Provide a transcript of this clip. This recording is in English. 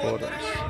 four runs